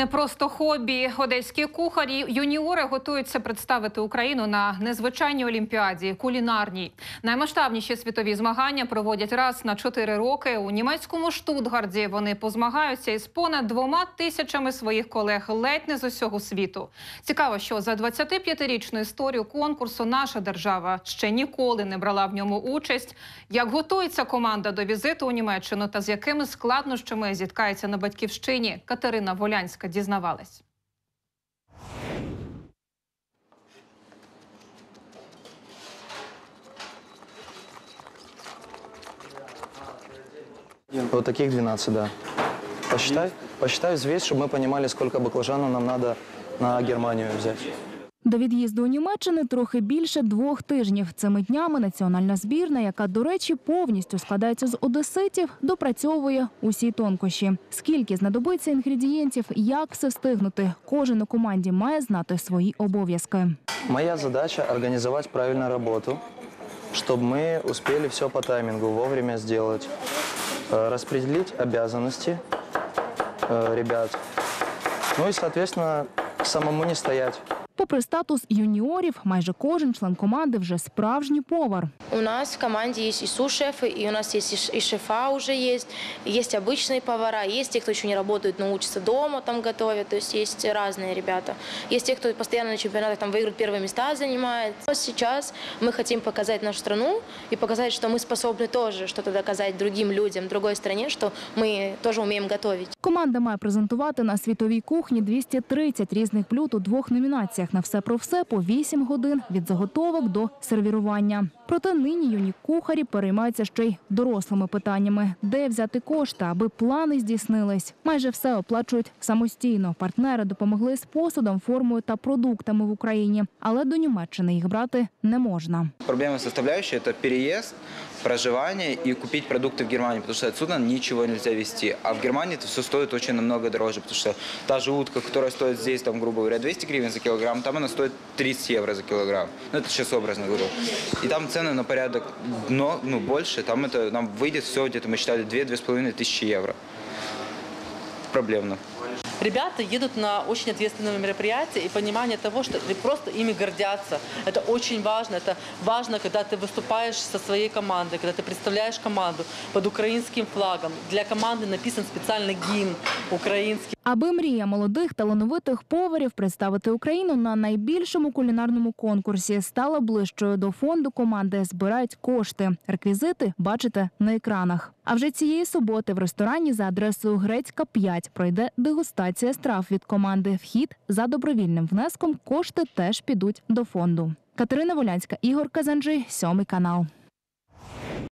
Не просто хобі. Одеські кухарі юніори готуються представити Україну на незвичайній олімпіаді кулінарній. Наймасштабніші світові змагання проводять раз на чотири роки. У німецькому Штутгарді вони позмагаються із понад двома тисячами своїх колег ледь не з усього світу. Цікаво, що за 25-річну історію конкурсу наша держава ще ніколи не брала в ньому участь. Як готується команда до візиту у Німеччину та з якими складнощами зіткається на батьківщині, Катерина Волянська дізнавалась. Вот таких 12, да. Посчитай, посчитай взвесь, чтобы мы понимали, сколько баклажанов нам надо на Германию взять. До від'їзду у Німеччини трохи більше двох тижнів. Цими днями національна збірна, яка, до речі, повністю складається з одеситів, допрацьовує усі тонкощі. Скільки знадобиться інгредієнтів, як все встигнути. Кожен у команді має знати свої обов'язки. Моя задача организовать правильно работу, чтобы мы успели все по таймингу вовремя сделать. Э, Распределить обязанности э, ребят. Ну и, соответственно, самому не стоять. Попри статус юніорів, майже кожен член команди вже справжній повар. У нас в команде есть и су-шефы, и у нас есть и ш- и шефа уже есть, есть обычные повара, есть те, кто еще не работает, но учатся дома, там готовят, то есть есть разные ребята. Есть те, кто постоянно на чемпионатах там выигрывает первые места, занимает. Вот сейчас мы хотим показать нашу страну и показать, что мы способны тоже что-то доказать другим людям, другой стране, что мы тоже умеем готовить. Команда має презентувати на світовій кухні 230 різних блюд у двох номінаціях. На все про все по 8 годин від заготовок до сервірування. Проте нині юні кухарі переймаються ще й дорослими питаннями, де взяти кошти, аби плани здійснились. Майже все оплачують самостійно. Партнери допомогли з посудом, формою та продуктами в Україні, але до Німеччини їх брати не можна. Проблема составляющая – это переезд, проживание и купить продукты в Германии, потому что отсюда ничего нельзя везти. А в Германии это все стоит очень намного дороже, потому что та же утка, которая стоит здесь, там, грубо говоря, 200 гривен за килограмм, там она стоит 30 евро за килограмм. Ну, это сейчас образно говорю. И там цены на порядок но, ну, больше, там это нам выйдет все где-то, мы считали, 2-2,5 тысячи евро. Проблемно. Ребята едут на очень ответственное мероприятие и понимание того, что просто ими гордятся. Это очень важно. Это важно, когда ты выступаешь со своей командой, когда ты представляешь команду под украинским флагом. Для команды написан специальный гимн украинский. Аби мрія молодих талановитих поварів представити Україну на найбільшому кулінарному конкурсі стала ближчою до фонду команди збирають кошти. Реквізити бачите на екранах. А вже цієї суботи в ресторані за адресою Грецька 5 пройде дегустація страв від команди. Вхід за добровільним внеском кошти теж підуть до фонду. Катерина Волянська, Ігор Казанджи, сьомий канал.